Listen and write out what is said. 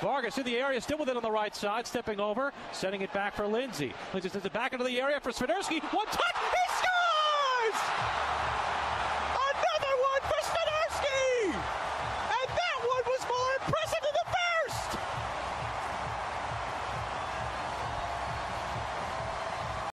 Vargas in the area, still with it on the right side, stepping over, sending it back. for Lindsey. Lindsey sends it back into the area for Świderski. One touch, he scores!